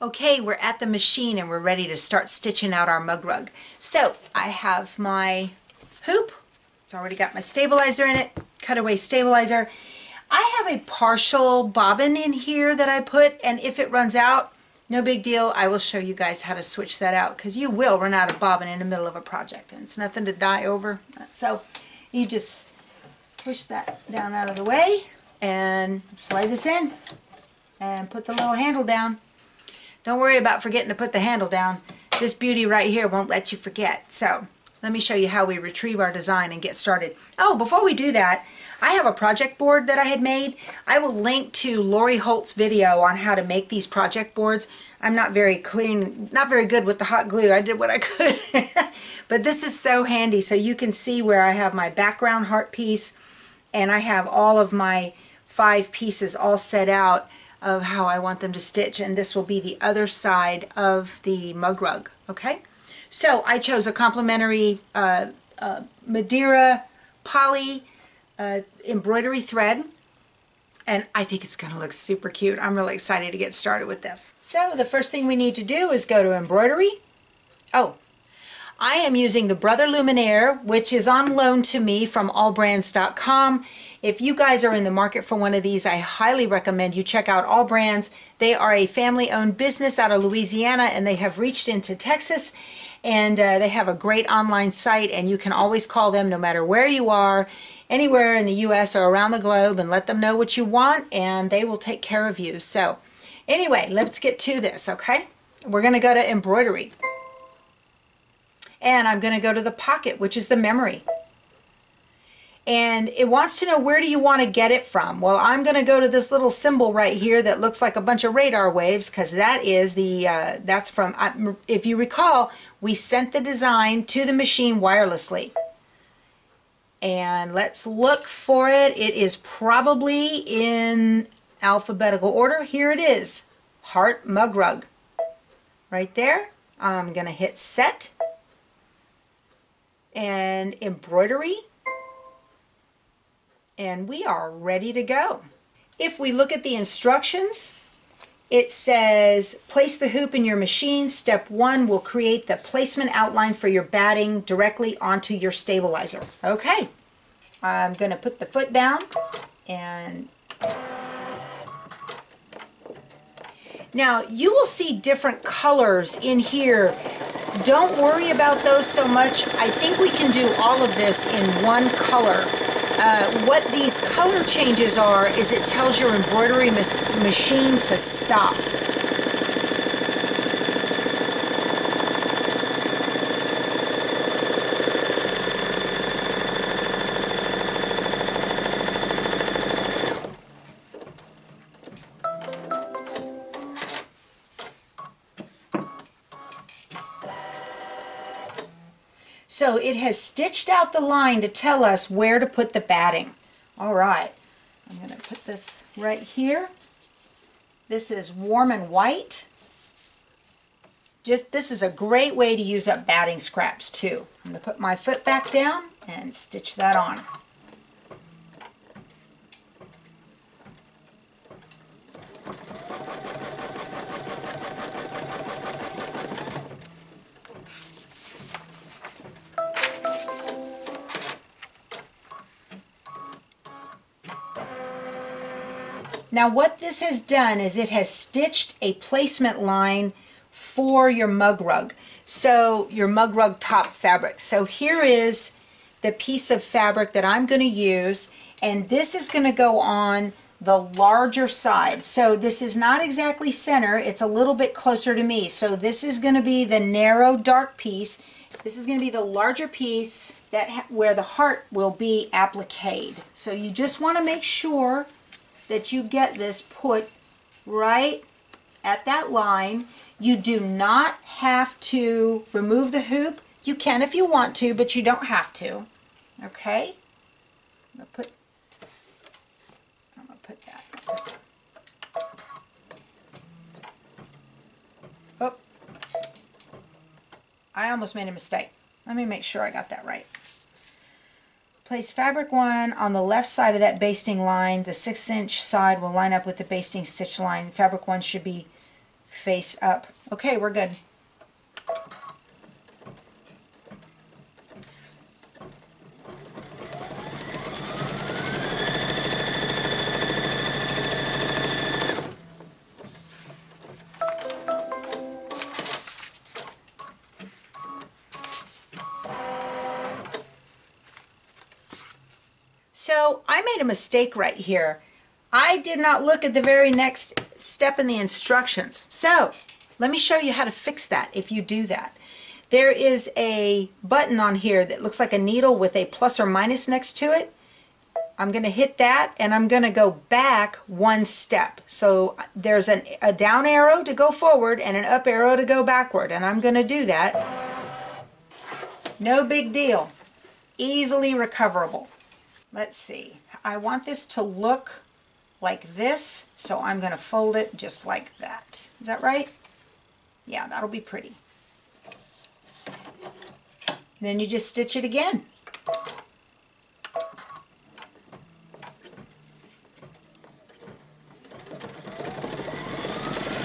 Okay, we're at the machine and we're ready to start stitching out our mug rug. So I have my hoop. It's already got my stabilizer in it, cutaway stabilizer. I have a partial bobbin in here that I put and if it runs out, no big deal. I will show you guys how to switch that out because you will run out of bobbin in the middle of a project and it's nothing to die over. So you just push that down out of the way and slide this in and put the little handle down. Don't worry about forgetting to put the handle down. This beauty right here won't let you forget. So let me show you how we retrieve our design and get started. Oh, before we do that, I have a project board that I had made. I will link to Lori Holt's video on how to make these project boards. I'm not very clean, not very good with the hot glue. I did what I could. but this is so handy so you can see where I have my background heart piece and I have all of my five pieces all set out of how I want them to stitch and this will be the other side of the mug rug okay so I chose a complementary uh, uh, Madeira poly uh, embroidery thread and I think it's going to look super cute. I'm really excited to get started with this. So the first thing we need to do is go to embroidery. Oh, I am using the Brother Luminaire, which is on loan to me from allbrands.com. If you guys are in the market for one of these, I highly recommend you check out All Brands. They are a family-owned business out of Louisiana, and they have reached into Texas, and uh, they have a great online site, and you can always call them no matter where you are, anywhere in the U.S. or around the globe, and let them know what you want, and they will take care of you. So anyway, let's get to this, okay? We're going to go to embroidery. And I'm going to go to the pocket, which is the memory and it wants to know where do you want to get it from. Well, I'm going to go to this little symbol right here that looks like a bunch of radar waves because that is the, uh, that's from, if you recall, we sent the design to the machine wirelessly. And let's look for it. It is probably in alphabetical order. Here it is, Heart Mug Rug. Right there. I'm going to hit set and embroidery and we are ready to go. If we look at the instructions, it says place the hoop in your machine. Step one will create the placement outline for your batting directly onto your stabilizer. Okay, I'm going to put the foot down and now you will see different colors in here. Don't worry about those so much. I think we can do all of this in one color. Uh, what these color changes are is it tells your embroidery machine to stop. So it has stitched out the line to tell us where to put the batting. All right, I'm going to put this right here. This is warm and white. Just This is a great way to use up batting scraps too. I'm going to put my foot back down and stitch that on. Now what this has done is it has stitched a placement line for your mug rug. So your mug rug top fabric. So here is the piece of fabric that I'm going to use and this is going to go on the larger side. So this is not exactly center, it's a little bit closer to me. So this is going to be the narrow dark piece. This is going to be the larger piece that where the heart will be appliqued. So you just want to make sure that you get this put right at that line. You do not have to remove the hoop. You can if you want to, but you don't have to. Okay? I'm gonna put I'm gonna put that. Oh. I almost made a mistake. Let me make sure I got that right. Place fabric one on the left side of that basting line. The 6 inch side will line up with the basting stitch line. Fabric one should be face up. Okay, we're good. Made a mistake right here. I did not look at the very next step in the instructions. So let me show you how to fix that if you do that. There is a button on here that looks like a needle with a plus or minus next to it. I'm going to hit that and I'm going to go back one step. So there's an, a down arrow to go forward and an up arrow to go backward and I'm going to do that. No big deal. Easily recoverable. Let's see. I want this to look like this, so I'm going to fold it just like that. Is that right? Yeah, that'll be pretty. Then you just stitch it again.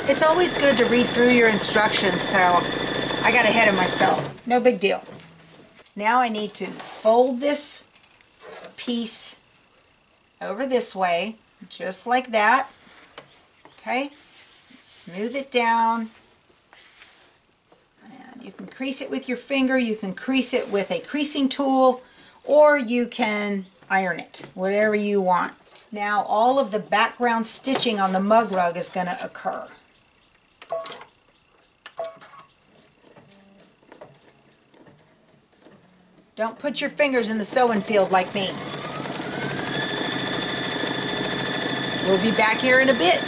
It's always good to read through your instructions, so I got ahead of myself. No big deal. Now I need to fold this piece over this way, just like that. Okay, smooth it down. And you can crease it with your finger, you can crease it with a creasing tool, or you can iron it, whatever you want. Now all of the background stitching on the mug rug is going to occur. Don't put your fingers in the sewing field like me. We'll be back here in a bit.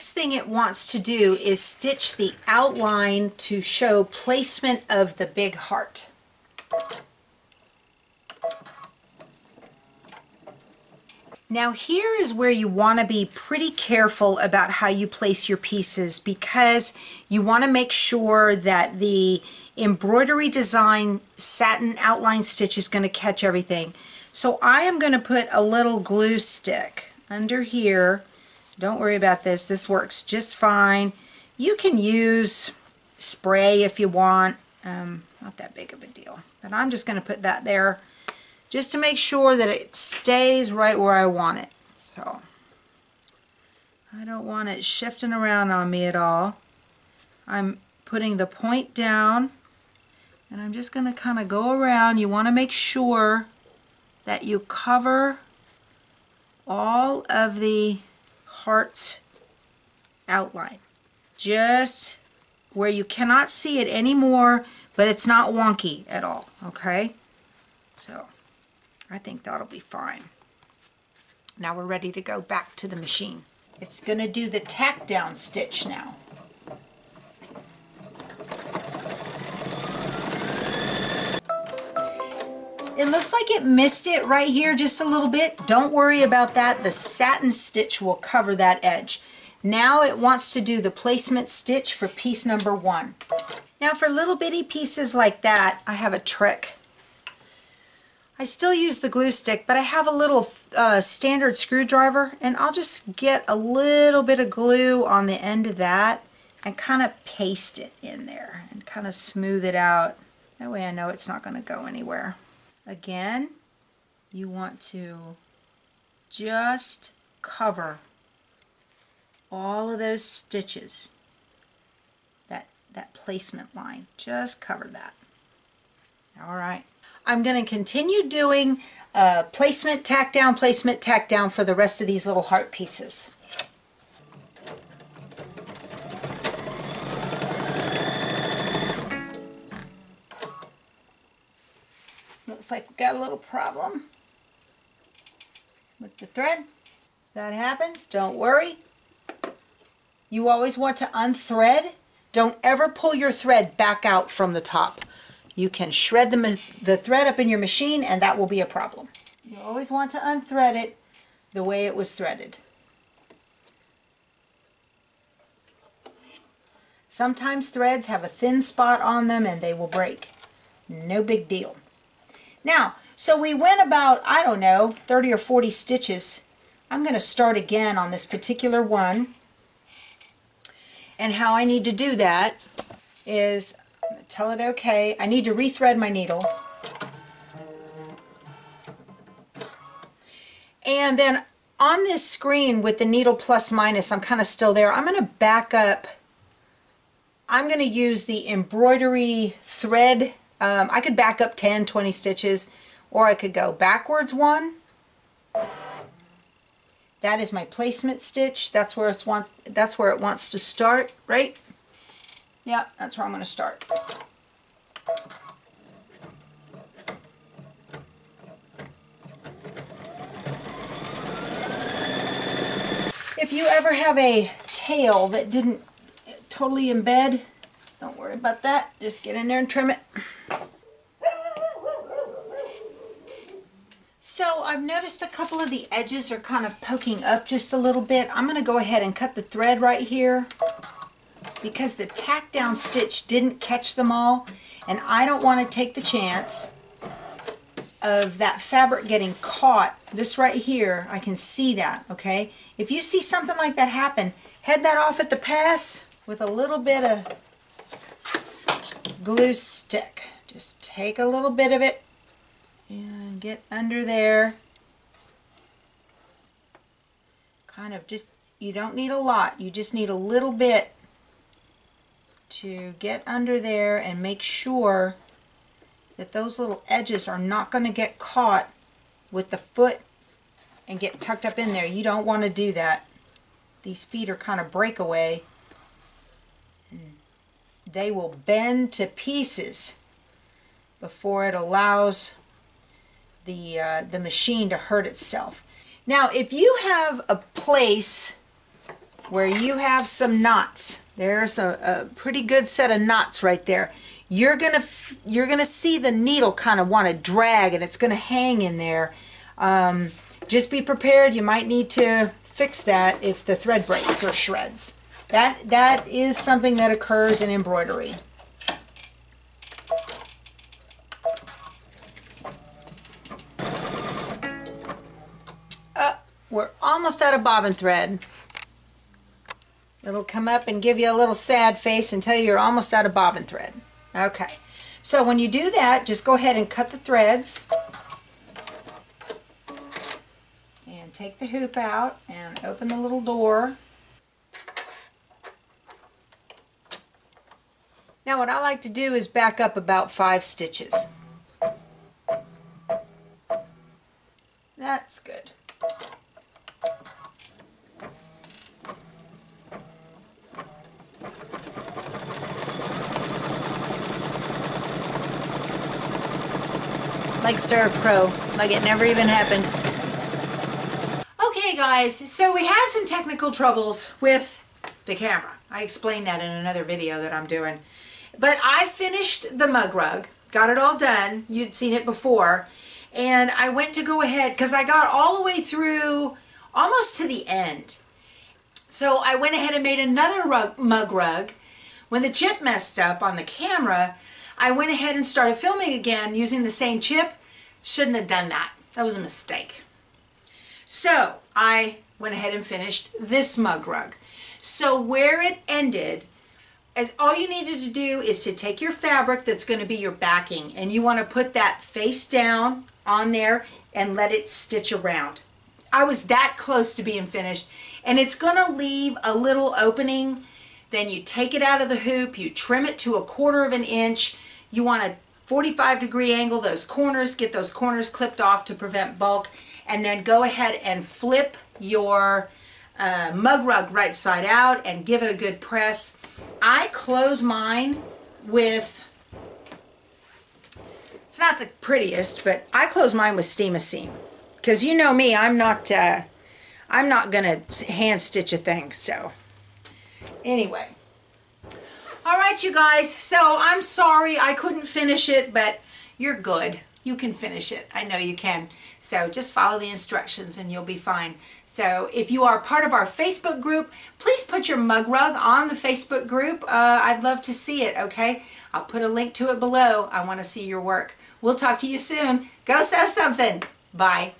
Next thing it wants to do is stitch the outline to show placement of the big heart. Now here is where you want to be pretty careful about how you place your pieces because you want to make sure that the embroidery design satin outline stitch is going to catch everything. So I am going to put a little glue stick under here. Don't worry about this. This works just fine. You can use spray if you want. Um, not that big of a deal. But I'm just going to put that there just to make sure that it stays right where I want it. So I don't want it shifting around on me at all. I'm putting the point down and I'm just going to kind of go around. You want to make sure that you cover all of the heart's outline. Just where you cannot see it anymore, but it's not wonky at all, okay? So I think that'll be fine. Now we're ready to go back to the machine. It's to do the tack down stitch now. It looks like it missed it right here just a little bit. Don't worry about that. The satin stitch will cover that edge. Now it wants to do the placement stitch for piece number one. Now for little bitty pieces like that, I have a trick. I still use the glue stick, but I have a little uh, standard screwdriver and I'll just get a little bit of glue on the end of that and kind of paste it in there and kind of smooth it out. That way I know it's not going to go anywhere. Again, you want to just cover all of those stitches, that, that placement line, just cover that. All right. I'm going to continue doing uh, placement, tack down, placement, tack down for the rest of these little heart pieces. Like we got a little problem with the thread. That happens, don't worry. You always want to unthread. Don't ever pull your thread back out from the top. You can shred the, the thread up in your machine and that will be a problem. You always want to unthread it the way it was threaded. Sometimes threads have a thin spot on them and they will break. No big deal. Now, so we went about, I don't know, 30 or 40 stitches. I'm going to start again on this particular one. And how I need to do that is tell it okay. I need to rethread my needle. And then on this screen with the needle plus minus, I'm kind of still there. I'm going to back up. I'm going to use the embroidery thread. Um, I could back up 10, 20 stitches, or I could go backwards one. That is my placement stitch. That's where it wants. That's where it wants to start, right? Yeah, that's where I'm going to start. If you ever have a tail that didn't totally embed, don't worry about that. Just get in there and trim it. So I've noticed a couple of the edges are kind of poking up just a little bit. I'm going to go ahead and cut the thread right here because the tack down stitch didn't catch them all and I don't want to take the chance of that fabric getting caught. This right here, I can see that, okay? If you see something like that happen, head that off at the pass with a little bit of glue stick. Just take a little bit of it and get under there. Kind of just, you don't need a lot, you just need a little bit to get under there and make sure that those little edges are not going to get caught with the foot and get tucked up in there. You don't want to do that. These feet are kind of breakaway. They will bend to pieces before it allows the, uh, the machine to hurt itself. Now, if you have a place where you have some knots, there's a, a pretty good set of knots right there. You're gonna you're gonna see the needle kind of want to drag, and it's gonna hang in there. Um, just be prepared. You might need to fix that if the thread breaks or shreds. That that is something that occurs in embroidery. Uh, we're almost out of bobbin thread. It'll come up and give you a little sad face and tell you you're almost out of bobbin thread. Okay, so when you do that, just go ahead and cut the threads. And take the hoop out and open the little door. What I like to do is back up about five stitches. That's good. like SERVPRO, like it never even happened. Okay guys, so we had some technical troubles with the camera. I explained that in another video that I'm doing. But I finished the mug rug, got it all done. You'd seen it before. And I went to go ahead, because I got all the way through almost to the end. So I went ahead and made another rug, mug rug. When the chip messed up on the camera, I went ahead and started filming again using the same chip Shouldn't have done that. That was a mistake. So I went ahead and finished this mug rug. So where it ended, as all you needed to do is to take your fabric that's going to be your backing and you want to put that face down on there and let it stitch around. I was that close to being finished and it's going to leave a little opening. Then you take it out of the hoop, you trim it to a quarter of an inch. You want a 45 degree angle those corners, get those corners clipped off to prevent bulk and then go ahead and flip your uh, mug rug right side out and give it a good press. I close mine with, it's not the prettiest, but I close mine with Steam-A-Seam. Because you know me, I'm not, uh, I'm not going to hand stitch a thing, so. Anyway. All right, you guys. So I'm sorry I couldn't finish it, but you're good. You can finish it. I know you can. So just follow the instructions and you'll be fine. So if you are part of our Facebook group, please put your mug rug on the Facebook group. Uh, I'd love to see it, okay? I'll put a link to it below. I want to see your work. We'll talk to you soon. Go sew something. Bye.